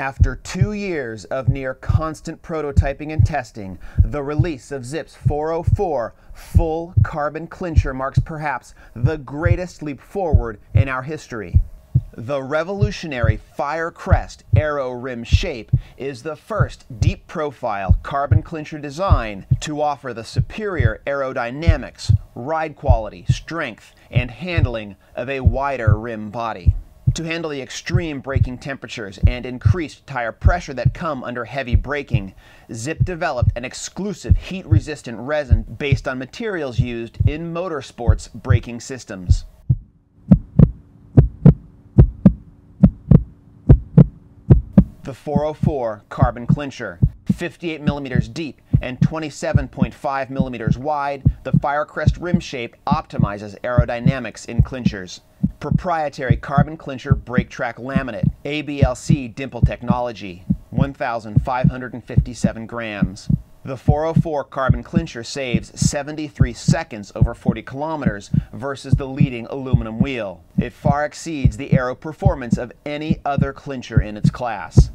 After two years of near constant prototyping and testing, the release of Zipp's 404 full carbon clincher marks perhaps the greatest leap forward in our history. The revolutionary Firecrest aero rim shape is the first deep profile carbon clincher design to offer the superior aerodynamics, ride quality, strength, and handling of a wider rim body to handle the extreme braking temperatures and increased tire pressure that come under heavy braking, Zipp developed an exclusive heat-resistant resin based on materials used in motorsports braking systems. The 404 Carbon Clincher, 58 millimeters deep and 27.5 millimeters wide, the Firecrest rim shape optimizes aerodynamics in clinchers proprietary carbon clincher brake track laminate, ABLC dimple technology, 1,557 grams. The 404 carbon clincher saves 73 seconds over 40 kilometers versus the leading aluminum wheel. It far exceeds the aero performance of any other clincher in its class.